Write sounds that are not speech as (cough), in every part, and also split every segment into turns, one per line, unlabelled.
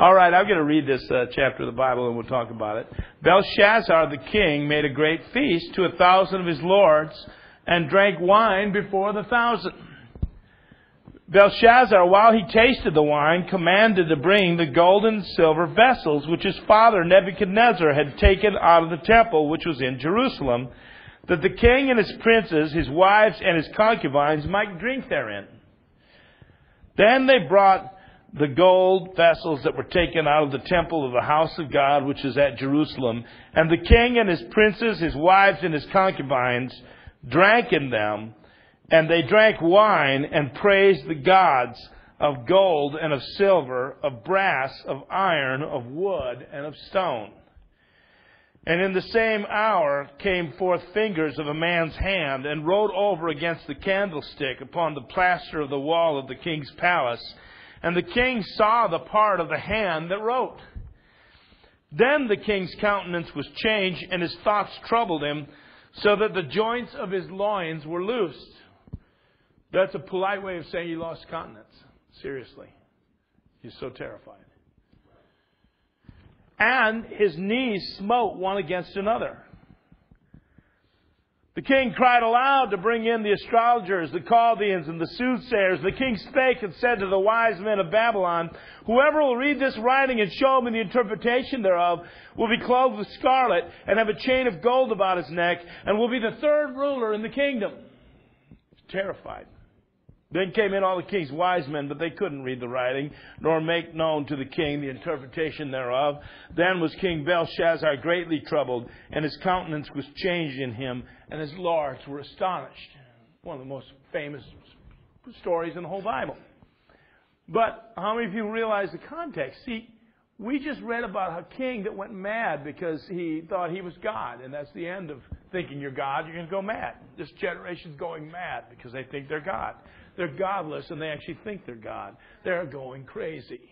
All right, I'm going to read this uh, chapter of the Bible and we'll talk about it. Belshazzar the king made a great feast to a thousand of his lords and drank wine before the thousand. Belshazzar, while he tasted the wine, commanded to bring the gold and silver vessels which his father Nebuchadnezzar had taken out of the temple which was in Jerusalem, that the king and his princes, his wives, and his concubines might drink therein. Then they brought the gold vessels that were taken out of the temple of the house of God which is at Jerusalem, and the king and his princes, his wives, and his concubines drank in them and they drank wine and praised the gods of gold and of silver, of brass, of iron, of wood, and of stone. And in the same hour came forth fingers of a man's hand and wrote over against the candlestick upon the plaster of the wall of the king's palace. And the king saw the part of the hand that wrote. Then the king's countenance was changed and his thoughts troubled him so that the joints of his loins were loosed. That's a polite way of saying he lost countenance. Seriously. He's so terrified. And his knees smote one against another. The king cried aloud to bring in the astrologers, the Chaldeans, and the soothsayers. The king spake and said to the wise men of Babylon, Whoever will read this writing and show me the interpretation thereof will be clothed with scarlet and have a chain of gold about his neck and will be the third ruler in the kingdom. He's terrified. Then came in all the king's wise men, but they couldn't read the writing, nor make known to the king the interpretation thereof. Then was King Belshazzar greatly troubled, and his countenance was changed in him, and his lords were astonished. One of the most famous stories in the whole Bible. But how many people realize the context? See, we just read about a king that went mad because he thought he was God, and that's the end of thinking you're God. You're going to go mad. This generation's going mad because they think they're God. They're godless and they actually think they're God. They're going crazy.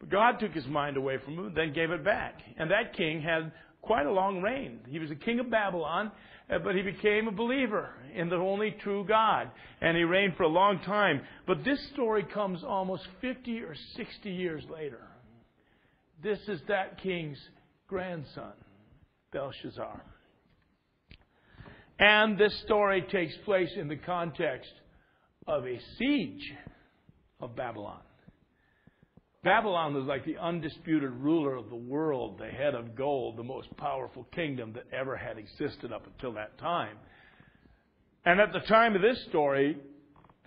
But God took his mind away from him, then gave it back. And that king had quite a long reign. He was a king of Babylon, uh, but he became a believer in the only true God. And he reigned for a long time. But this story comes almost 50 or 60 years later. This is that king's grandson, Belshazzar. And this story takes place in the context of a siege of Babylon. Babylon was like the undisputed ruler of the world, the head of gold, the most powerful kingdom that ever had existed up until that time. And at the time of this story,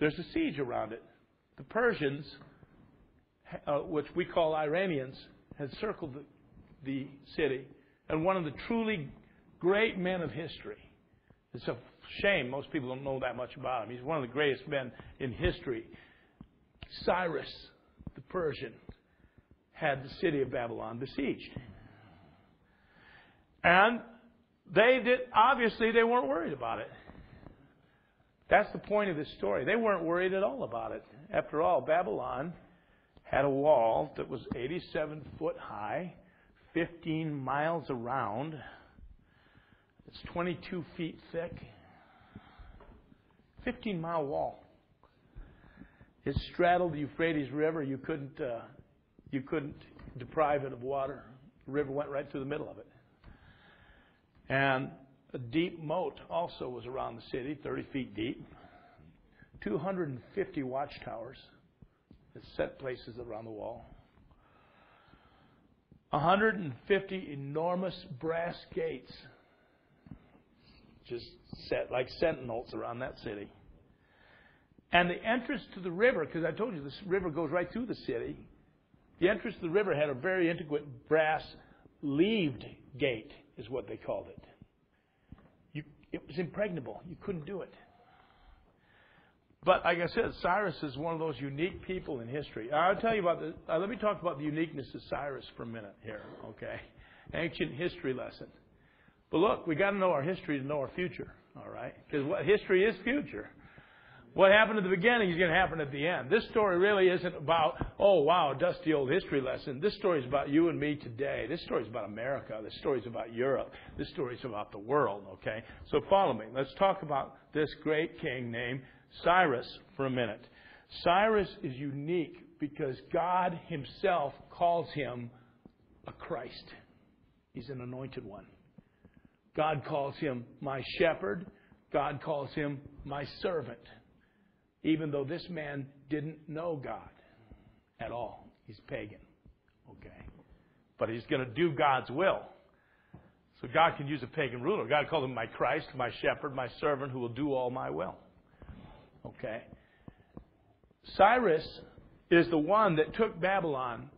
there's a siege around it. The Persians, uh, which we call Iranians, had circled the, the city, and one of the truly great men of history. It's a shame most people don't know that much about him. He's one of the greatest men in history. Cyrus, the Persian, had the city of Babylon besieged. And they did, obviously, they weren't worried about it. That's the point of this story. They weren't worried at all about it. After all, Babylon had a wall that was 87 foot high, 15 miles around. It's 22 feet thick. 15 mile wall. It straddled the Euphrates River. You couldn't, uh, you couldn't deprive it of water. The river went right through the middle of it. And a deep moat also was around the city, 30 feet deep. 250 watchtowers that set places around the wall. 150 enormous brass gates just set like sentinels around that city. And the entrance to the river, because I told you this river goes right through the city, the entrance to the river had a very intricate brass leaved gate, is what they called it. You, it was impregnable. You couldn't do it. But like I said, Cyrus is one of those unique people in history. I'll tell you about the. Uh, let me talk about the uniqueness of Cyrus for a minute here, okay? Ancient history lesson. But look, we got to know our history to know our future, all right? Because what history is future. What happened at the beginning is going to happen at the end. This story really isn't about, oh wow, dusty old history lesson. This story is about you and me today. This story is about America. This story is about Europe. This story is about the world, okay? So follow me. Let's talk about this great king named Cyrus for a minute. Cyrus is unique Because God Himself calls Him a Christ. He's an anointed one. God calls Him my shepherd. God calls Him my servant. Even though this man didn't know God at all. He's pagan. Okay. But he's going to do God's will. So God can use a pagan ruler. God called him my Christ, my shepherd, my servant who will do all my will. Okay. Cyrus is the one that took Babylon,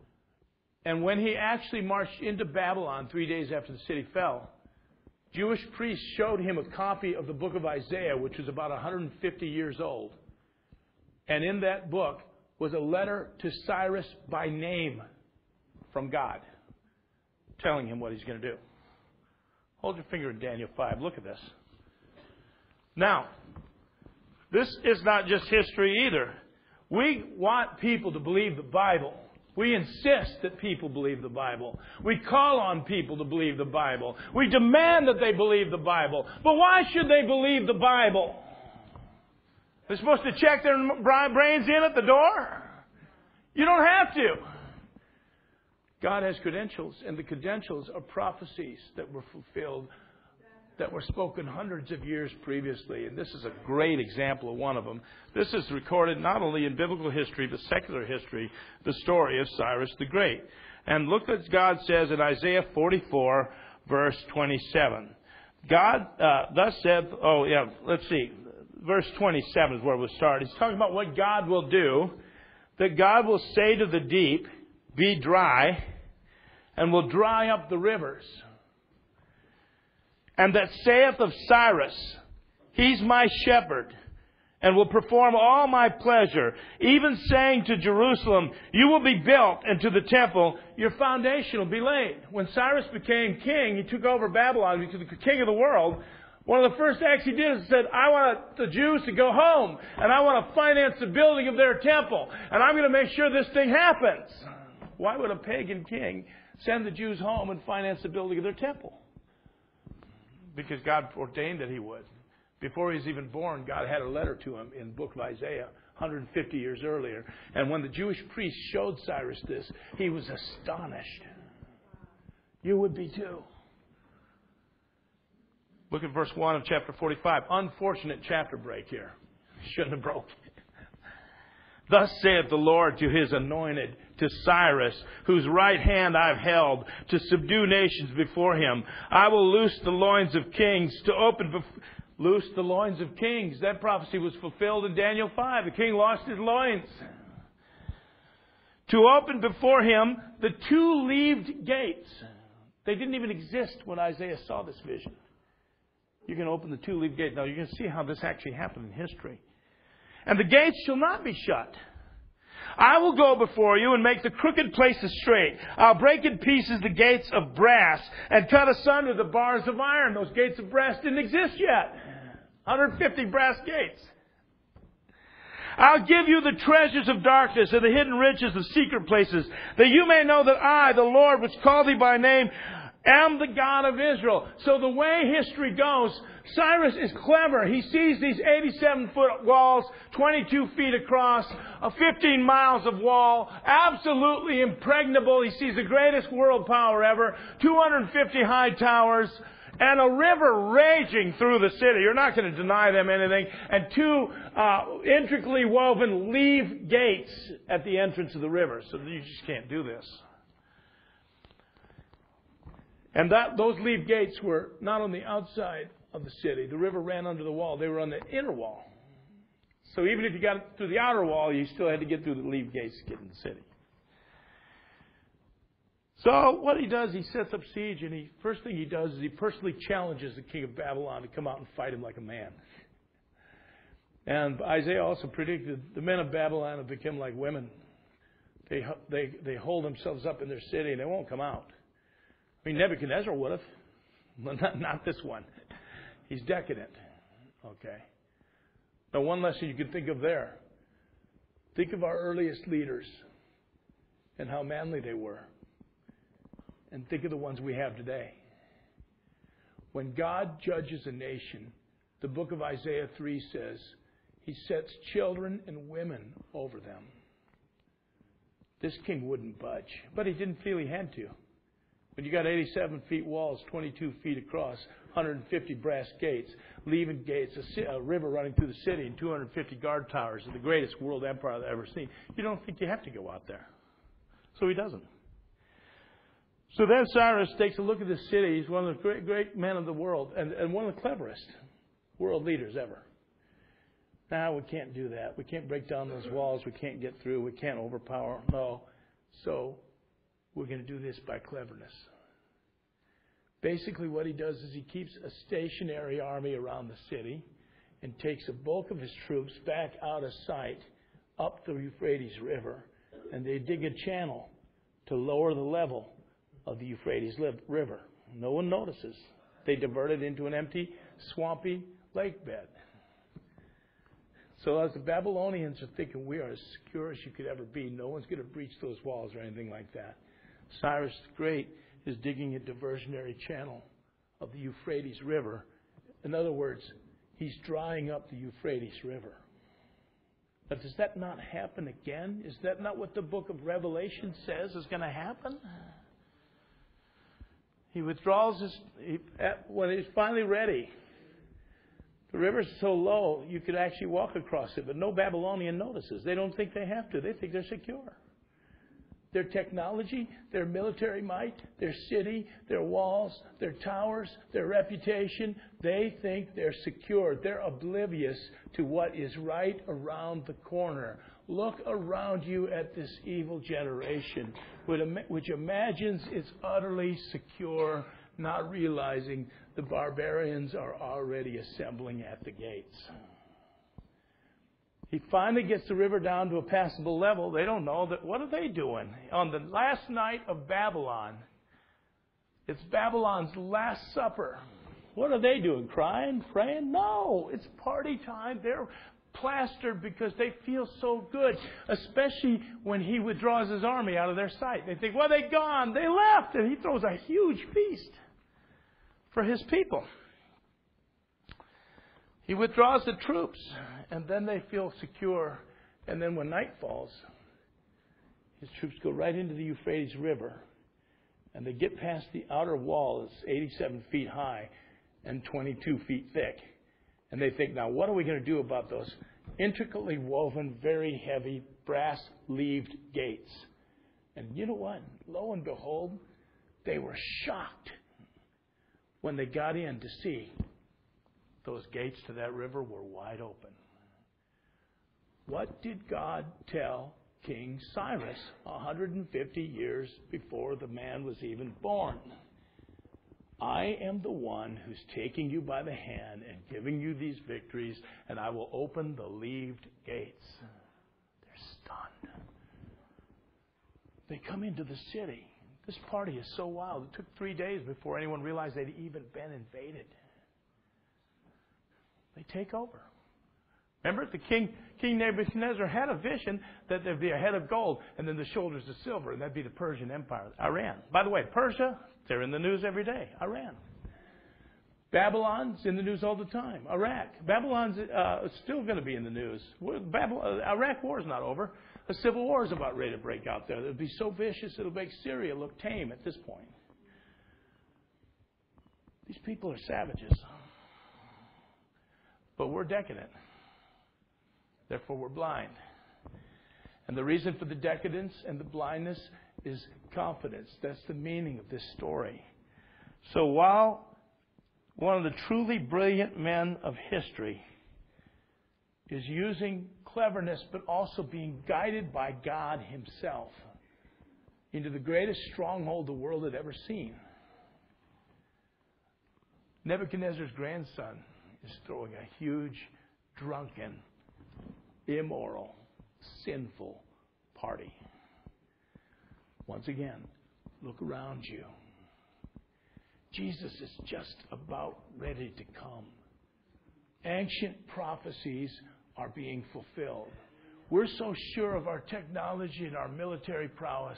and when he actually marched into Babylon three days after the city fell, Jewish priests showed him a copy of the book of Isaiah, which was about 150 years old. And in that book was a letter to Cyrus by name from God, telling him what he's going to do. Hold your finger in Daniel 5. Look at this. Now, this is not just history either. We want people to believe the Bible. We insist that people believe the Bible. We call on people to believe the Bible. We demand that they believe the Bible. But why should they believe the Bible? They're supposed to check their brains in at the door? You don't have to. God has credentials, and the credentials are prophecies that were fulfilled that were spoken hundreds of years previously. And this is a great example of one of them. This is recorded not only in biblical history, but secular history, the story of Cyrus the Great. And look what God says in Isaiah 44, verse 27. God, uh, thus said, oh yeah, let's see. Verse 27 is where we'll start. He's talking about what God will do. That God will say to the deep, be dry, and will dry up the rivers and that saith of Cyrus, He's my shepherd, and will perform all my pleasure, even saying to Jerusalem, You will be built, and to the temple, your foundation will be laid. When Cyrus became king, he took over Babylon, he was the king of the world. One of the first acts he did is said, I want the Jews to go home, and I want to finance the building of their temple, and I'm going to make sure this thing happens. Why would a pagan king send the Jews home and finance the building of their temple? because God ordained that he would. Before he was even born, God had a letter to him in the book of Isaiah 150 years earlier. And when the Jewish priest showed Cyrus this, he was astonished. You would be too. Look at verse 1 of chapter 45. Unfortunate chapter break here. (laughs) Shouldn't have broke. Thus saith the Lord to his anointed, to Cyrus, whose right hand I've held, to subdue nations before him. I will loose the loins of kings, to open, bef- loose the loins of kings. That prophecy was fulfilled in Daniel 5. The king lost his loins. To open before him the two leaved gates. They didn't even exist when Isaiah saw this vision. You can open the two leaved gate. Now you can see how this actually happened in history. And the gates shall not be shut. I will go before you and make the crooked places straight. I'll break in pieces the gates of brass and cut asunder the bars of iron. Those gates of brass didn't exist yet. 150 brass gates. I'll give you the treasures of darkness and the hidden riches of secret places, that you may know that I, the Lord, which called thee by name, am the God of Israel. So the way history goes, Cyrus is clever. He sees these 87 foot walls, 22 feet across, 15 miles of wall, absolutely impregnable. He sees the greatest world power ever, 250 high towers, and a river raging through the city. You're not going to deny them anything. And two uh, intricately woven leaf gates at the entrance of the river. So you just can't do this. And that, those leave gates were not on the outside of the city. The river ran under the wall. They were on the inner wall. So even if you got through the outer wall, you still had to get through the leave gates to get in the city. So what he does, he sets up siege, and he first thing he does is he personally challenges the king of Babylon to come out and fight him like a man. And Isaiah also predicted the men of Babylon have become like women. They they they hold themselves up in their city and they won't come out. Mean Nebuchadnezzar would have, but not, not this one. He's decadent. Okay. Now, one lesson you can think of there think of our earliest leaders and how manly they were, and think of the ones we have today. When God judges a nation, the book of Isaiah 3 says, He sets children and women over them. This king wouldn't budge, but he didn't feel he had to. When you got 87 feet walls, 22 feet across, 150 brass gates, leaving gates, a, a, river running through the city, and 250 guard towers, and the greatest world empire I've ever seen, you don't think you have to go out there. So he doesn't. So then Cyrus takes a look at the city. He's one of the great, great men of the world and, and one of the cleverest world leaders ever. Now we can't do that. We can't break down those walls. We can't get through. We can't overpower. No. So we're going to do this by cleverness. Basically, what he does is he keeps a stationary army around the city and takes a bulk of his troops back out of sight up the Euphrates River, and they dig a channel to lower the level of the Euphrates River. No one notices. They divert it into an empty, swampy lake bed. So as the Babylonians are thinking we are as secure as you could ever be, no one's going to breach those walls or anything like that. Cyrus the Great is digging a diversionary channel of the Euphrates River. In other words, he's drying up the Euphrates River. But does that not happen again? Is that not what the book of Revelation says is going to happen? He withdraws his, he, when he's finally ready. The river's so low, you could actually walk across it, but no Babylonian notices. They don't think they have to. They think they're secure their technology, their military might, their city, their walls, their towers, their reputation. They think they're secure. They're oblivious to what is right around the corner. Look around you at this evil generation, which imagines it's utterly secure, not realizing the barbarians are already assembling at the gates. He finally gets the river down to a passable level. They don't know that. What are they doing? On the last night of Babylon, it's Babylon's last supper. What are they doing? Crying? Praying? No, it's party time. They're plastered because they feel so good, especially when he withdraws his army out of their sight. They think, well, they're gone. They left. And he throws a huge feast for his people. He withdraws the troops, and then they feel secure. And then when night falls, his troops go right into the Euphrates River, and they get past the outer wall that's 87 feet high and 22 feet thick. And they think, now what are we going to do about those intricately woven, very heavy, brass leaved gates? And you know what? Lo and behold, they were shocked when they got in to see those gates to that river were wide open. What did God tell King Cyrus 150 years before the man was even born? I am the one who's taking you by the hand and giving you these victories, and I will open the leaved gates. They're stunned. They come into the city. This party is so wild. It took three days before anyone realized they'd even been invaded. They take over. Remember, the king, King Nebuchadnezzar had a vision that there'd be a head of gold and then the shoulders of silver, and that'd be the Persian Empire, Iran. By the way, Persia, they're in the news every day. Iran. Babylon's in the news all the time. Iraq. Babylon's uh, still going to be in the news. Babylon, uh, Iraq war is not over. A civil war is about ready to break out there. It'll be so vicious it'll make Syria look tame at this point. These people are savages. But we're decadent. Therefore, we're blind. And the reason for the decadence and the blindness is confidence. That's the meaning of this story. So while one of the truly brilliant men of history is using cleverness, but also being guided by God Himself into the greatest stronghold the world had ever seen. Nebuchadnezzar's grandson is throwing a huge, drunken, immoral, sinful party. Once again, look around you. Jesus is just about ready to come. Ancient prophecies are being fulfilled. We're so sure of our technology and our military prowess.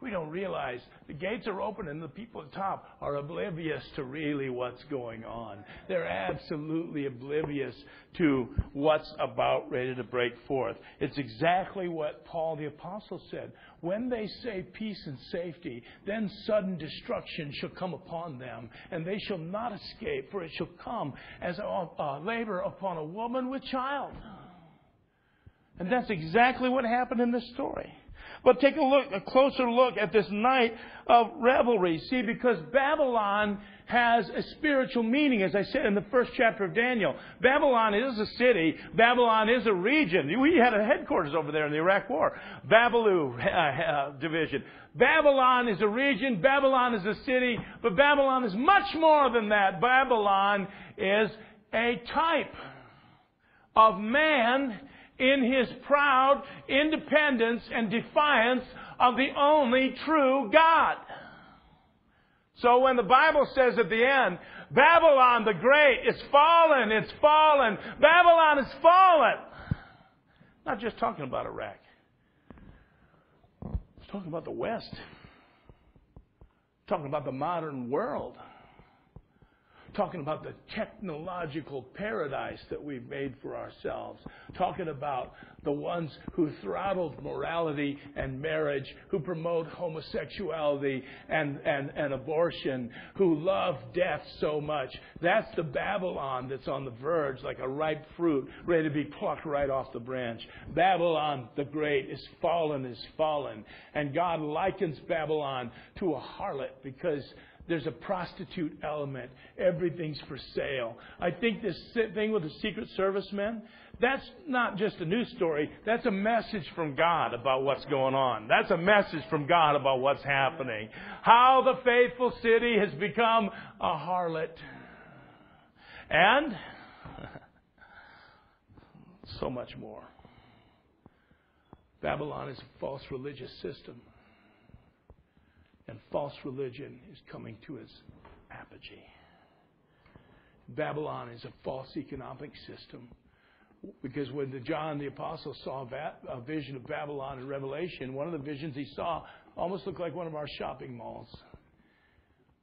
We don't realize the gates are open and the people at the top are oblivious to really what's going on. They're absolutely oblivious to what's about ready to break forth. It's exactly what Paul the Apostle said. When they say peace and safety, then sudden destruction shall come upon them, and they shall not escape, for it shall come as a, a labor upon a woman with child. And that's exactly what happened in this story. But take a look, a closer look at this night of revelry. See, because Babylon has a spiritual meaning, as I said in the first chapter of Daniel. Babylon is a city. Babylon is a region. We had a headquarters over there in the Iraq War. Babaloo uh, uh, division. Babylon is a region. Babylon is a city. But Babylon is much more than that. Babylon is a type of man in his proud independence and defiance of the only true God. So when the Bible says at the end, Babylon the Great is fallen, it's fallen, Babylon is fallen. Not just talking about Iraq. It's talking about the West. It's talking about the modern world talking about the technological paradise that we've made for ourselves, talking about the ones who throttled morality and marriage, who promote homosexuality and, and, and abortion, who love death so much. That's the Babylon that's on the verge, like a ripe fruit, ready to be plucked right off the branch. Babylon the Great is fallen, is fallen. And God likens Babylon to a harlot because there's a prostitute element. Everything's for sale. I think this thing with the Secret Service men, that's not just a news story. That's a message from God about what's going on. That's a message from God about what's happening. How the faithful city has become a harlot. And (laughs) so much more. Babylon is a false religious system and false religion is coming to its apogee. Babylon is a false economic system. Because when the John the Apostle saw a vision of Babylon in Revelation, one of the visions he saw almost looked like one of our shopping malls.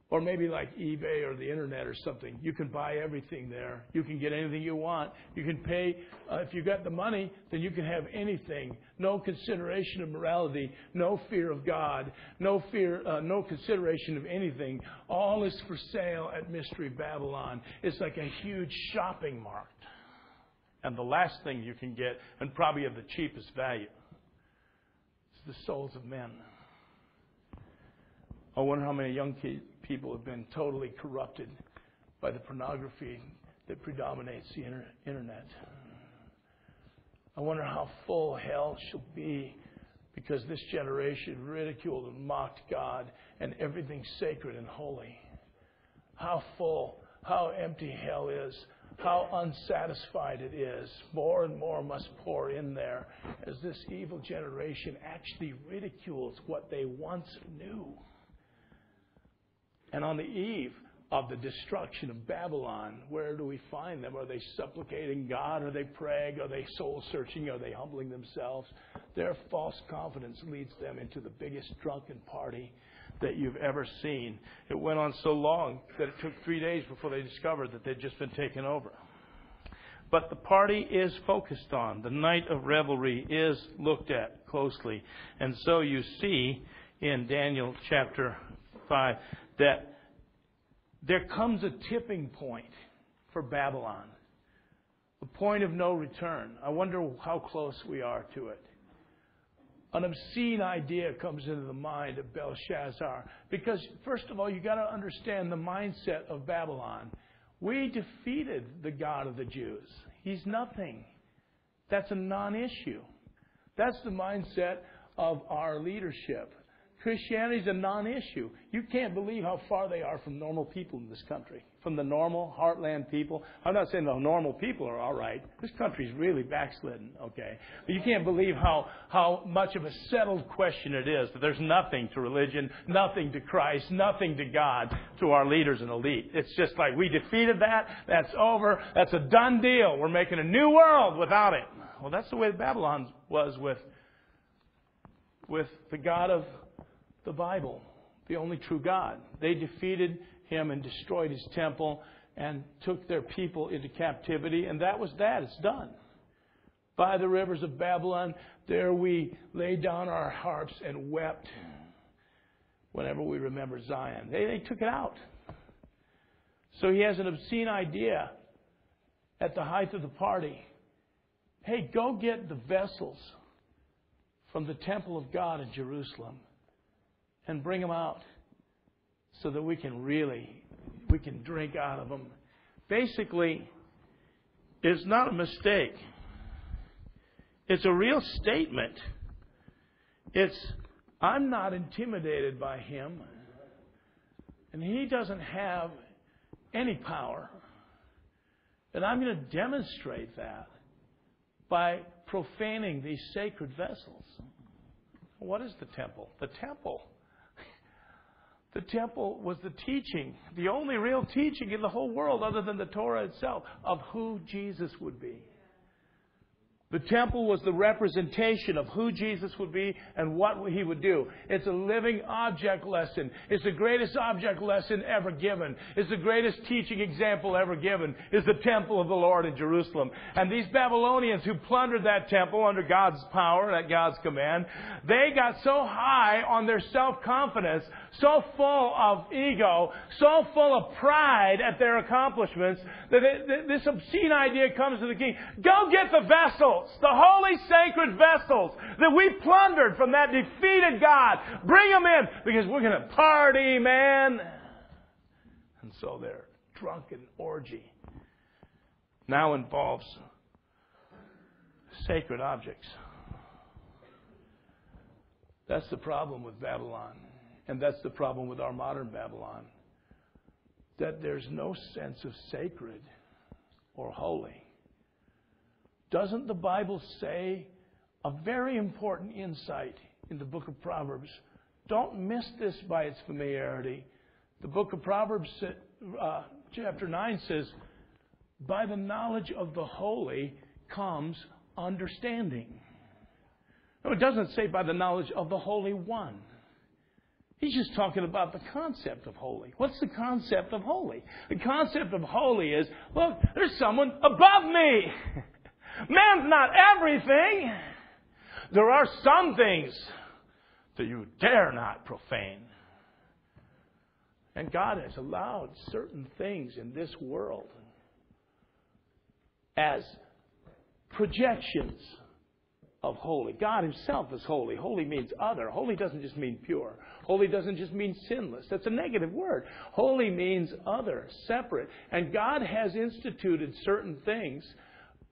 Or maybe like eBay or the internet or something. You can buy everything there. You can get anything you want. You can pay, uh, if you've got the money, then you can have anything. No consideration of morality, no fear of God, no fear, uh, no consideration of anything. All is for sale at Mystery Babylon. It's like a huge shopping mart. And the last thing you can get, and probably of the cheapest value, is the souls of men. I wonder how many young kids people have been totally corrupted by the pornography that predominates the internet. I wonder how full hell shall be because this generation ridiculed and mocked God and everything sacred and holy. How full, how empty hell is, how unsatisfied it is. More and more must pour in there as this evil generation actually ridicules what they once knew. And on the eve of the destruction of Babylon, where do we find them? Are they supplicating God? Are they praying? Are they soul searching? Are they humbling themselves? Their false confidence leads them into the biggest drunken party that you've ever seen. It went on so long that it took three days before they discovered that they'd just been taken over. But the party is focused on. The night of revelry is looked at closely. And so you see in Daniel chapter 5 that there comes a tipping point for Babylon, a point of no return. I wonder how close we are to it. An obscene idea comes into the mind of Belshazzar because, first of all, you've got to understand the mindset of Babylon. We defeated the God of the Jews. He's nothing. That's a non issue. That's the mindset of our leadership. Christianity is a non issue. You can't believe how far they are from normal people in this country, from the normal heartland people. I'm not saying the normal people are all right. This country's really backslidden, okay? But you can't believe how, how much of a settled question it is that there's nothing to religion, nothing to Christ, nothing to God, to our leaders and elite. It's just like we defeated that, that's over, that's a done deal. We're making a new world without it. Well, that's the way Babylon was with, with the God of the Bible, the only true God. They defeated him and destroyed his temple and took their people into captivity, and that was that. It's done. By the rivers of Babylon, there we laid down our harps and wept whenever we remember Zion. They, they took it out. So he has an obscene idea at the height of the party. Hey, go get the vessels from the temple of God in Jerusalem and bring them out so that we can really we can drink out of them. Basically, it's not a mistake. It's a real statement. It's I'm not intimidated by him, and he doesn't have any power. And I'm going to demonstrate that by profaning these sacred vessels. What is the temple? The temple. The temple was the teaching, the only real teaching in the whole world other than the Torah itself, of who Jesus would be. The temple was the representation of who Jesus would be and what he would do. It's a living object lesson. It's the greatest object lesson ever given. It's the greatest teaching example ever given. Is the temple of the Lord in Jerusalem. And these Babylonians who plundered that temple under God's power, at God's command, they got so high on their self-confidence, so full of ego, so full of pride at their accomplishments, that this obscene idea comes to the king. Go get the vessels, the holy sacred vessels that we plundered from that defeated God. Bring them in because we're going to party, man. And so their drunken orgy now involves sacred objects. That's the problem with Babylon. And that's the problem with our modern Babylon. That there's no sense of sacred or holy. Doesn't the Bible say a very important insight in the book of Proverbs? Don't miss this by its familiarity. The book of Proverbs, uh, chapter 9 says, By the knowledge of the holy comes understanding. No, it doesn't say by the knowledge of the Holy One. He's just talking about the concept of holy. What's the concept of holy? The concept of holy is look, there's someone above me. (laughs) Man's not everything. There are some things that you dare not profane. And God has allowed certain things in this world as projections of holy. God Himself is holy. Holy means other. Holy doesn't just mean pure. Holy doesn't just mean sinless. That's a negative word. Holy means other, separate. And God has instituted certain things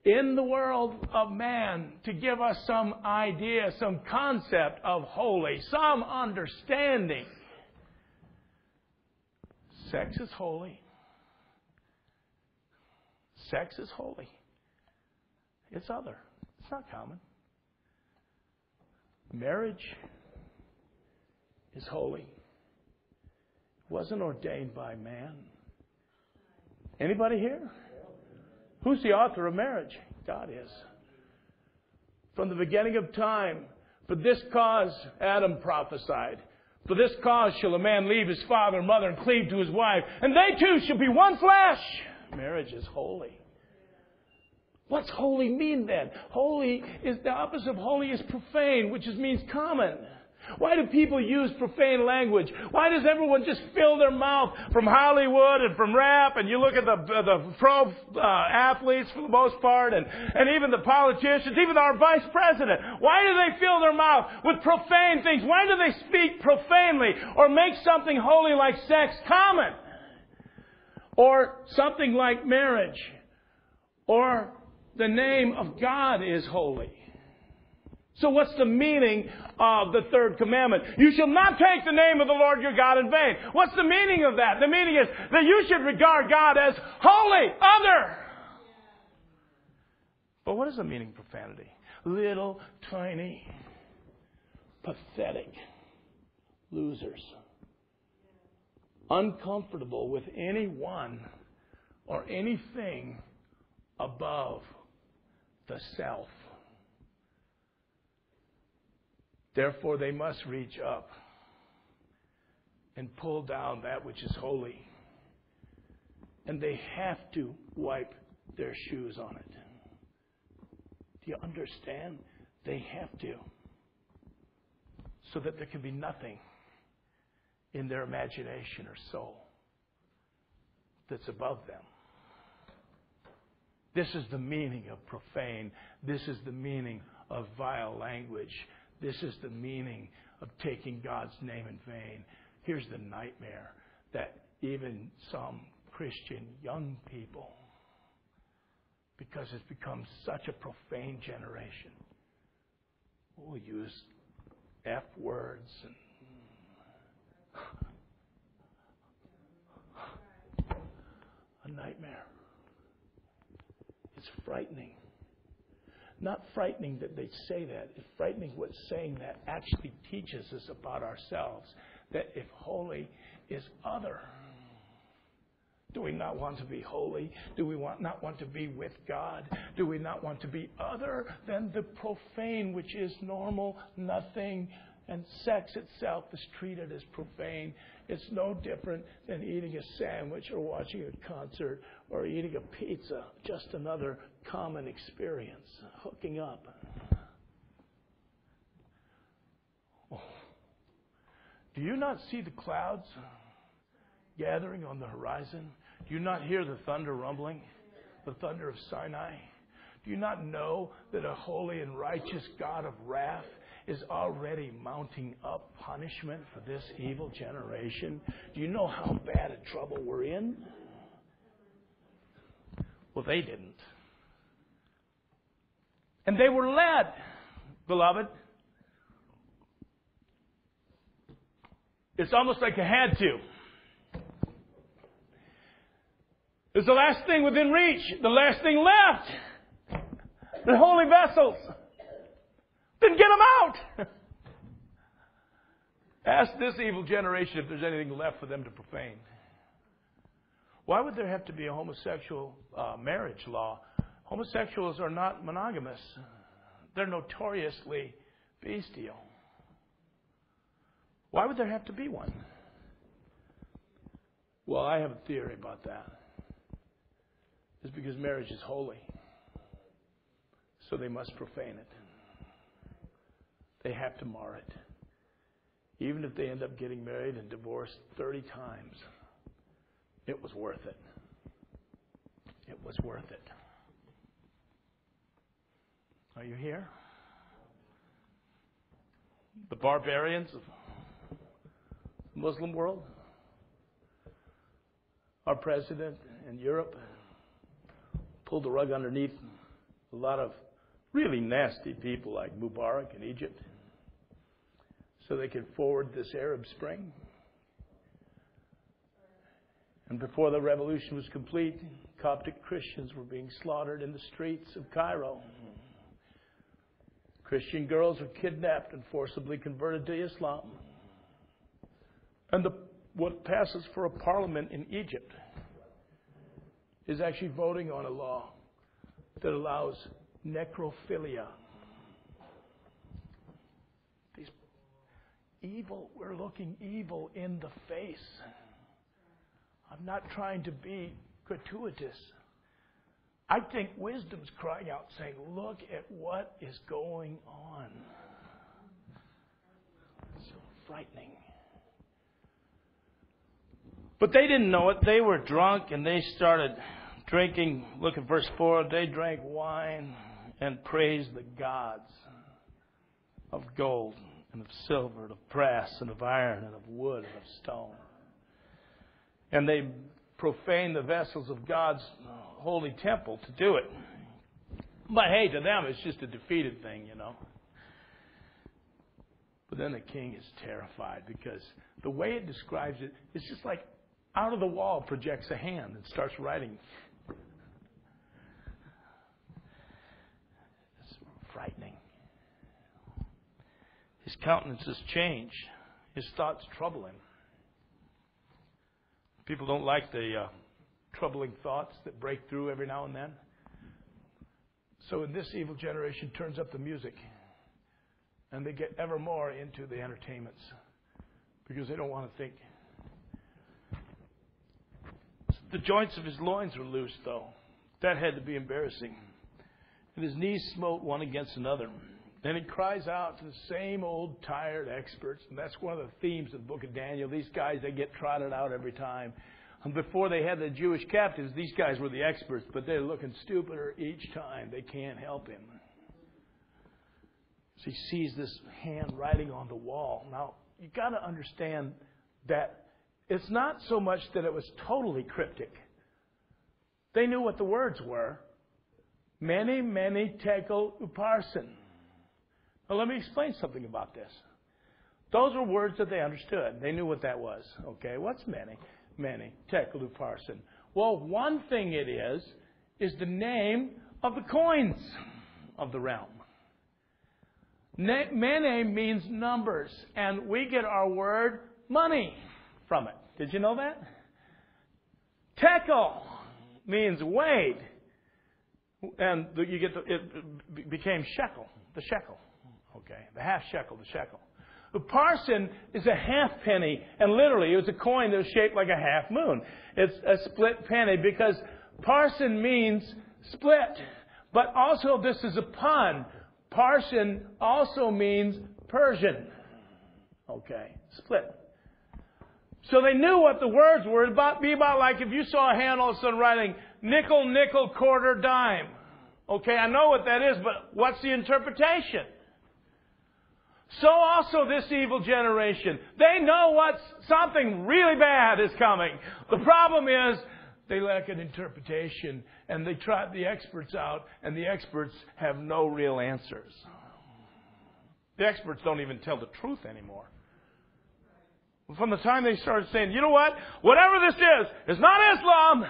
in the world of man to give us some idea, some concept of holy, some understanding. Sex is holy. Sex is holy. It's other. It's not common. Marriage is holy. It wasn't ordained by man. Anybody here? Who's the author of marriage? God is. From the beginning of time, for this cause Adam prophesied. For this cause shall a man leave his father and mother and cleave to his wife, and they two shall be one flesh. Marriage is holy. What's holy mean then? Holy is the opposite of holy is profane, which means common. Why do people use profane language? Why does everyone just fill their mouth from Hollywood and from rap? And you look at the the pro uh, athletes for the most part, and and even the politicians, even our vice president. Why do they fill their mouth with profane things? Why do they speak profanely or make something holy like sex common, or something like marriage, or the name of God is holy? So what's the meaning of the third commandment? You shall not take the name of the Lord your God in vain. What's the meaning of that? The meaning is that you should regard God as holy, other. But what is the meaning of profanity? Little, tiny, pathetic losers. Uncomfortable with anyone or anything above the self. Therefore, they must reach up. and pull down that which is holy. And they have to wipe their shoes on it. Do you understand? They have to. So that there can be nothing in their imagination or soul that's above them. This is the meaning of profane. This is the meaning of vile language. This is the meaning of taking God's name in vain. Here's the nightmare that even some Christian young people, because it's become such a profane generation, will use F words and (laughs) a nightmare. It's frightening. Not frightening that they say that. It's frightening what saying that actually teaches us about ourselves. That if holy is other, do we not want to be holy? Do we want, not want to be with God? Do we not want to be other than the profane, which is normal, nothing, and sex itself is treated as profane? It's no different than eating a sandwich or watching a concert or eating a pizza. Just another common experience, hooking up. Oh. Do you not see the clouds gathering on the horizon? Do you not hear the thunder rumbling, the thunder of Sinai? Do you not know that a holy and righteous God of wrath is already mounting up punishment for this evil generation? Do you know how bad a trouble we're in? Well, they didn't. And they were led, beloved. It's almost like they had to. It's the last thing within reach, the last thing left. The holy vessels. Then get them out. (laughs) Ask this evil generation if there's anything left for them to profane. Why would there have to be a homosexual uh, marriage law? Homosexuals are not monogamous, they're notoriously bestial. Why would there have to be one? Well, I have a theory about that. It's because marriage is holy, so they must profane it. They have to mar it. Even if they end up getting married and divorced 30 times, it was worth it. It was worth it. Are you here? The barbarians of the Muslim world, our president in Europe pulled the rug underneath a lot of really nasty people like Mubarak in Egypt so they could forward this Arab Spring. And before the revolution was complete, Coptic Christians were being slaughtered in the streets of Cairo. Christian girls were kidnapped and forcibly converted to Islam. And the, what passes for a parliament in Egypt is actually voting on a law that allows necrophilia evil, we're looking evil in the face. I'm not trying to be gratuitous. I think wisdom's crying out, saying, Look at what is going on. It's so frightening. But they didn't know it. They were drunk and they started drinking. Look at verse 4. They drank wine and praised the gods of gold and of silver, and of brass, and of iron, and of wood, and of stone. And they profane the vessels of God's holy temple to do it. But hey, to them, it's just a defeated thing, you know. But then the king is terrified because the way it describes it, it's just like out of the wall projects a hand and starts writing. It's frightening countenances change. His thoughts trouble him. People don't like the uh, troubling thoughts that break through every now and then. So, in this evil generation, turns up the music, and they get ever more into the entertainments because they don't want to think. The joints of his loins were loose, though. That had to be embarrassing. And his knees smote one against another. Then he cries out to the same old tired experts, and that's one of the themes of the book of Daniel. These guys, they get trotted out every time. And before they had the Jewish captives, these guys were the experts, but they're looking stupider each time. They can't help him. So he sees this hand writing on the wall. Now, you've got to understand that it's not so much that it was totally cryptic. They knew what the words were. Mene, mene tekel upharsin. Now, let me explain something about this. Those were words that they understood. They knew what that was. Okay, what's Mene? Mene. Tekel parsin. Well, one thing it is, is the name of the coins of the realm. Mene means numbers, and we get our word money from it. Did you know that? Tekel means weighed, and you get the, it became shekel, the shekel. Okay, the half shekel, the shekel. The parsin is a half penny, and literally it was a coin that was shaped like a half moon. It's a split penny because parsin means split, but also this is a pun. Parsin also means Persian. Okay, split. So they knew what the words were. It'd be about like if you saw a hand all of a sudden writing nickel, nickel, quarter, dime. Okay, I know what that is, but what's the interpretation? So also this evil generation. They know what something really bad is coming. The problem is they lack an interpretation and they trot the experts out and the experts have no real answers. The experts don't even tell the truth anymore. From the time they started saying, you know what? Whatever this is, it's not Islam.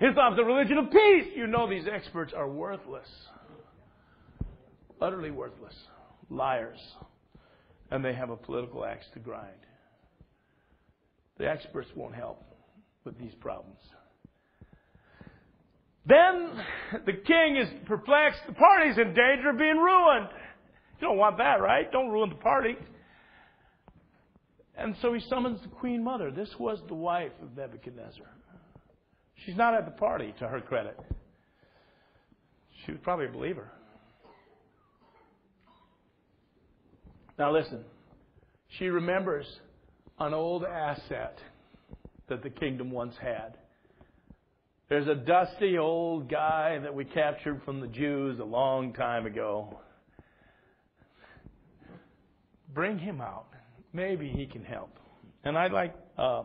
(laughs) Islam's a religion of peace. You know these experts are worthless. Utterly worthless. Liars. And they have a political axe to grind. The experts won't help with these problems. Then the king is perplexed. The party's in danger of being ruined. You don't want that, right? Don't ruin the party. And so he summons the queen mother. This was the wife of Nebuchadnezzar. She's not at the party, to her credit. She was probably a believer. Now listen. She remembers an old asset that the kingdom once had. There's a dusty old guy that we captured from the Jews a long time ago. Bring him out. Maybe he can help. And I'd like, uh,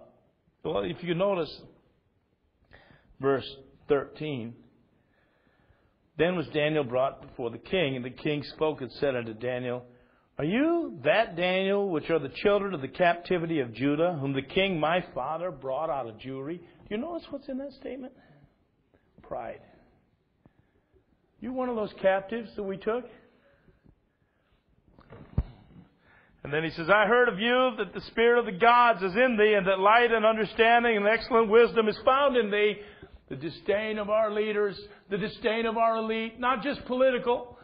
well, if you notice verse 13. Then was Daniel brought before the king, and the king spoke and said unto Daniel, Are you that Daniel which are the children of the captivity of Judah, whom the king my father brought out of Jewry? Do you notice what's in that statement? Pride. You one of those captives that we took? And then he says, I heard of you that the Spirit of the gods is in thee, and that light and understanding and excellent wisdom is found in thee. The disdain of our leaders, the disdain of our elite, not just political,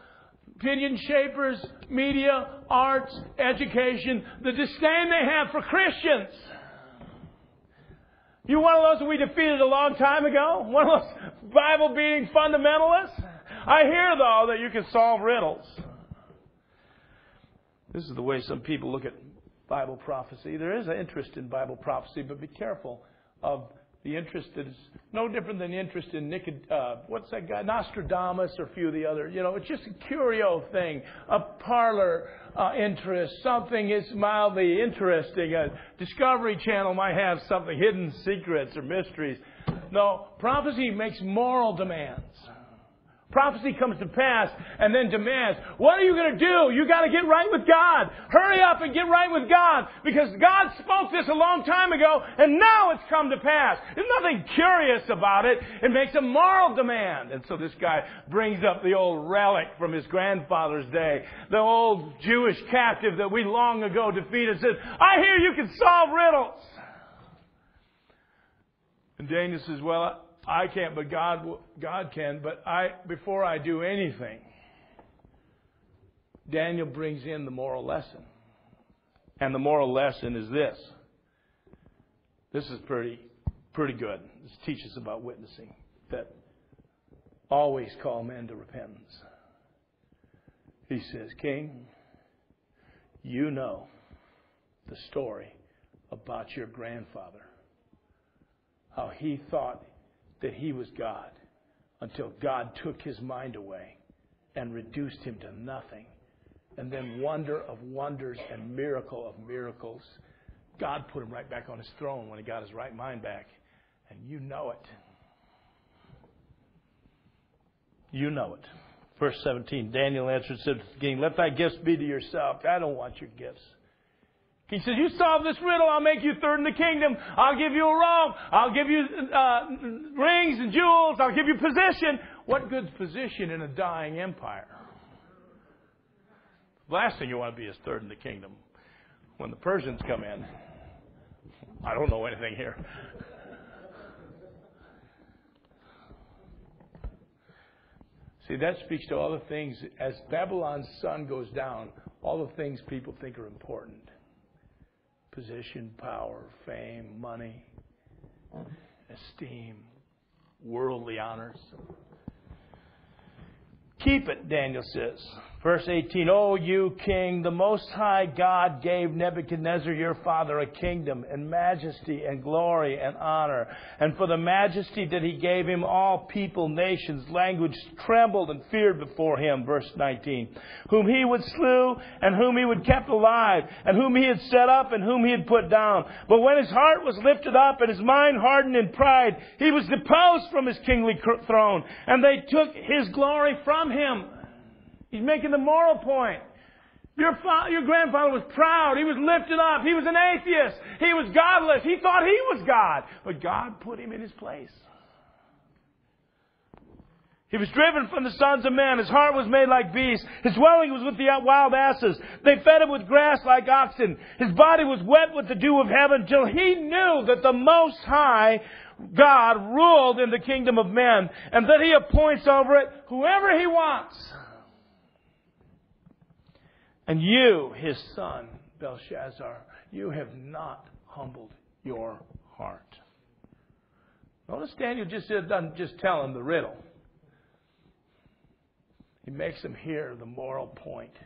opinion shapers, media, arts, education, the disdain they have for Christians. You one of those we defeated a long time ago? One of those Bible beating fundamentalists? I hear, though, that you can solve riddles. This is the way some people look at Bible prophecy. There is an interest in Bible prophecy, but be careful of the interest is no different than the interest in Nicod- uh, what's that guy Nostradamus or a few of the other. You know, it's just a curio thing, a parlor uh, interest. Something is mildly interesting. A Discovery Channel might have something hidden secrets or mysteries. No, prophecy makes moral demands. Prophecy comes to pass and then demands, what are you going to do? You got to get right with God. Hurry up and get right with God because God spoke this a long time ago and now it's come to pass. There's nothing curious about it. It makes a moral demand. And so this guy brings up the old relic from his grandfather's day, the old Jewish captive that we long ago defeated says, I hear you can solve riddles. And Daniel says, well, I can't, but God, God can. But I, before I do anything, Daniel brings in the moral lesson. And the moral lesson is this. This is pretty pretty good. This teaches about witnessing that always call men to repentance. He says, King, you know the story about your grandfather. How he thought that he was God until God took his mind away and reduced him to nothing. And then, wonder of wonders and miracle of miracles, God put him right back on his throne when he got his right mind back. And you know it. You know it. Verse 17 Daniel answered, said to the king, Let thy gifts be to yourself. I don't want your gifts. He says, You solve this riddle, I'll make you third in the kingdom. I'll give you a robe. I'll give you uh, rings and jewels. I'll give you position. What good's position in a dying empire? The last thing you want to be is third in the kingdom. When the Persians come in, I don't know anything here. See, that speaks to all the things, as Babylon's sun goes down, all the things people think are important position, power, fame, money, esteem, worldly honors. Keep it, Daniel says. Verse 18, O you king, the most high God gave Nebuchadnezzar your father a kingdom and majesty and glory and honor. And for the majesty that he gave him, all people, nations, language trembled and feared before him. Verse 19, whom he would slew and whom he would kept alive and whom he had set up and whom he had put down. But when his heart was lifted up and his mind hardened in pride, he was deposed from his kingly throne and they took his glory from him. He's making the moral point. Your, fa- your grandfather was proud. He was lifted up. He was an atheist. He was godless. He thought he was God. But God put him in his place. He was driven from the sons of men. His heart was made like beasts. His dwelling was with the wild asses. They fed him with grass like oxen. His body was wet with the dew of heaven till he knew that the Most High God ruled in the kingdom of men and that he appoints over it whoever he wants. And you, his son, Belshazzar, you have not humbled your heart. Notice Daniel just doesn't just tell him the riddle. He makes him hear the moral point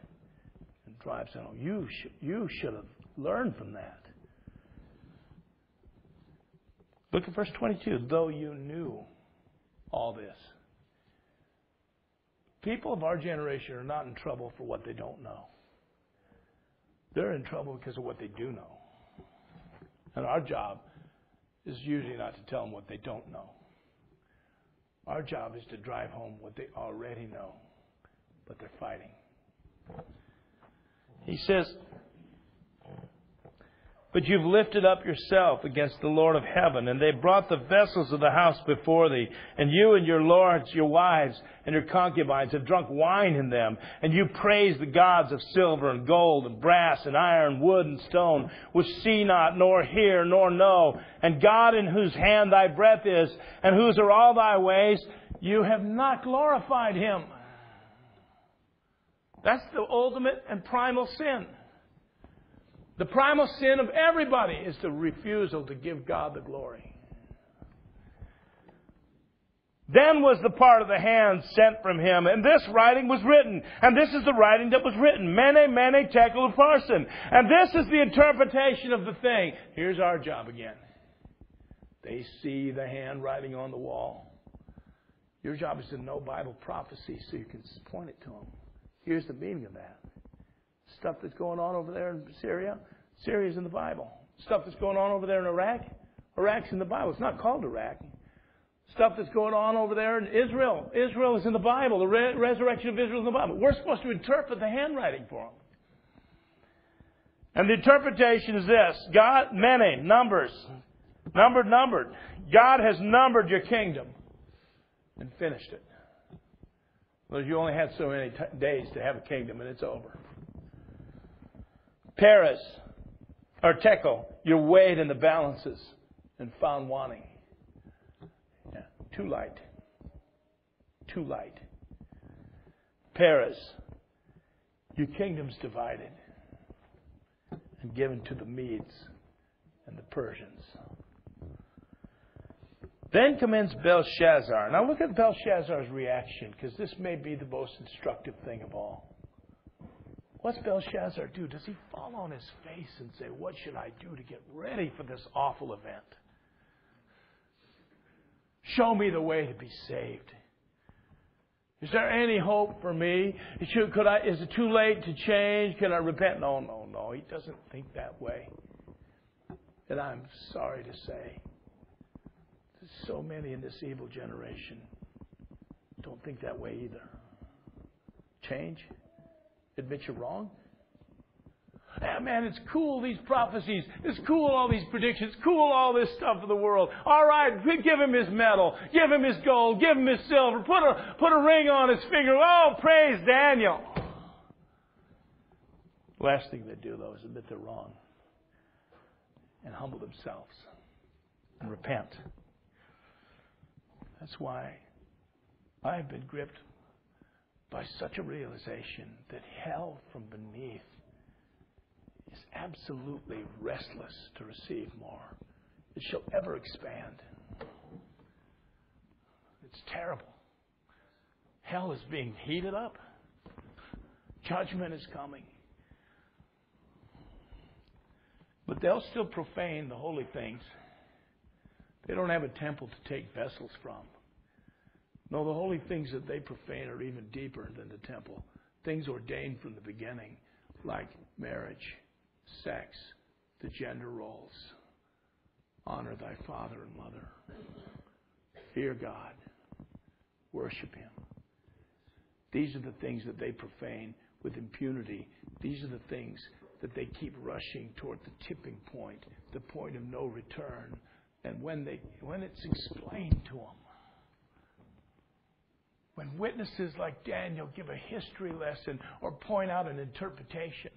and drives home. You should, you should have learned from that. Look at verse 22. Though you knew all this. People of our generation are not in trouble for what they don't know. They're in trouble because of what they do know. And our job is usually not to tell them what they don't know. Our job is to drive home what they already know, but they're fighting. He says, but you've lifted up yourself against the Lord of heaven, and they brought the vessels of the house before thee, and you and your lords, your wives, and your concubines have drunk wine in them, and you praise the gods of silver and gold and brass and iron, wood and stone, which see not, nor hear, nor know, and God in whose hand thy breath is, and whose are all thy ways, you have not glorified him. That's the ultimate and primal sin. The primal sin of everybody is the refusal to give God the glory. Then was the part of the hand sent from him, and this writing was written. And this is the writing that was written. Mene, mene, tekel, upharsin. And this is the interpretation of the thing. Here's our job again. They see the handwriting on the wall. Your job is to know Bible prophecy so you can point it to them. Here's the meaning of that stuff that's going on over there in Syria, Syria's in the Bible. Stuff that's going on over there in Iraq, Iraq's in the Bible. It's not called Iraq. Stuff that's going on over there in Israel, Israel is in the Bible. The re- resurrection of Israel is in the Bible. We're supposed to interpret the handwriting for them. And the interpretation is this God, Mene, numbers, numbered, numbered. God has numbered your kingdom and finished it. Well, you only had so many t- days to have a kingdom, and it's over. Peres, or tekel, you're weighed in the balances and found wanting. Yeah, too light. Too light. Peres, your kingdom's divided and given to the Medes and the Persians. Then commends Belshazzar. Now look at Belshazzar's reaction, because this may be the most instructive thing of all. What's Belshazzar do? Does he fall on his face and say, What should I do to get ready for this awful event? Show me the way to be saved. Is there any hope for me? Should, could I, is it too late to change? Can I repent? No, no, no. He doesn't think that way. And I'm sorry to say, so many in this evil generation don't think that way either. Change? Admit you're wrong? Yeah, man, it's cool, these prophecies. It's cool, all these predictions. Cool, all this stuff of the world. All right, give him his medal. Give him his gold. Give him his silver. Put a, put a ring on his finger. Oh, praise Daniel. Last thing they do, though, is admit they're wrong and humble themselves and repent. That's why I've been gripped by such a realization that hell from beneath is absolutely restless to receive more. It shall ever expand. It's terrible. Hell is being heated up. Judgment is coming. But they'll still profane the holy things. They don't have a temple to take vessels from. No, the holy things that they profane are even deeper than the temple. Things ordained from the beginning, like marriage, sex, the gender roles. Honor thy father and mother. Fear God. Worship Him. These are the things that they profane with impunity. These are the things that they keep rushing toward the tipping point, the point of no return. And when, they, when it's explained to them, when witnesses like Daniel give a history lesson or point out an interpretation,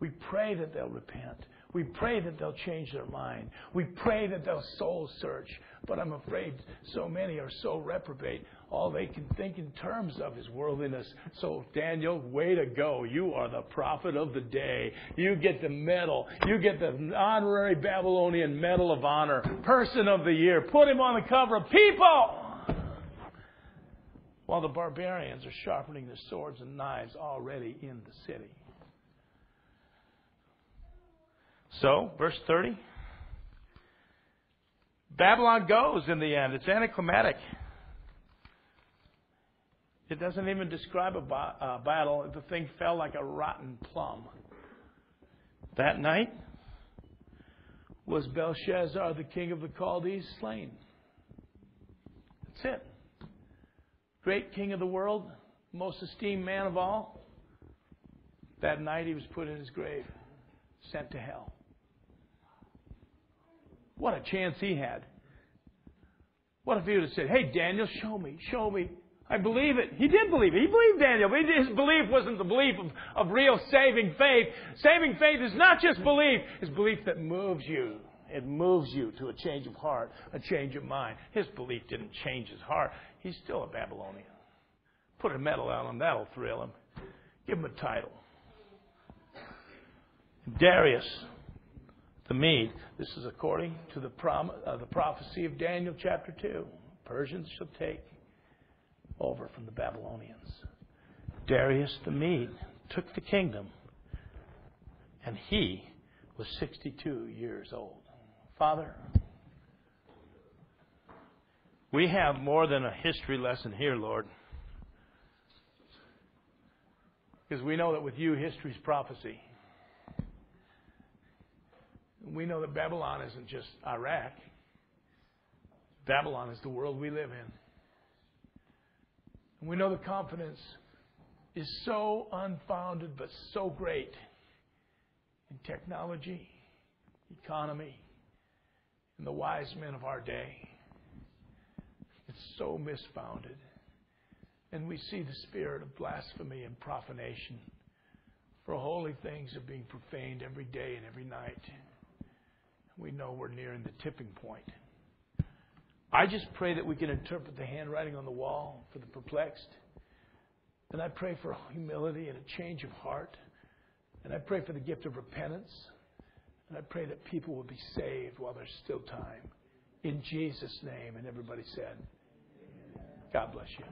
we pray that they'll repent. We pray that they'll change their mind. We pray that they'll soul search. But I'm afraid so many are so reprobate, all they can think in terms of is worldliness. So, Daniel, way to go. You are the prophet of the day. You get the medal. You get the honorary Babylonian Medal of Honor, Person of the Year. Put him on the cover of People! While the barbarians are sharpening their swords and knives already in the city. So, verse 30. Babylon goes in the end. It's anticlimactic. It doesn't even describe a battle. The thing fell like a rotten plum. That night was Belshazzar, the king of the Chaldees, slain. That's it. Great king of the world, most esteemed man of all. That night he was put in his grave, sent to hell. What a chance he had. What if he would have said, Hey, Daniel, show me, show me. I believe it. He did believe it. He believed Daniel. But his belief wasn't the belief of, of real saving faith. Saving faith is not just belief, it's belief that moves you. It moves you to a change of heart, a change of mind. His belief didn't change his heart. He's still a Babylonian. Put a medal on him, that'll thrill him. Give him a title. Darius the Mede. This is according to the, prom- uh, the prophecy of Daniel chapter 2. Persians shall take over from the Babylonians. Darius the Mede took the kingdom, and he was 62 years old. Father, we have more than a history lesson here, Lord. Because we know that with you, history's prophecy. We know that Babylon isn't just Iraq. Babylon is the world we live in. And we know the confidence is so unfounded but so great in technology, economy, and the wise men of our day. It's so misfounded. And we see the spirit of blasphemy and profanation for holy things are being profaned every day and every night we know we're nearing the tipping point. I just pray that we can interpret the handwriting on the wall for the perplexed. And I pray for humility and a change of heart. And I pray for the gift of repentance. And I pray that people will be saved while there's still time. In Jesus' name. And everybody said, God bless you.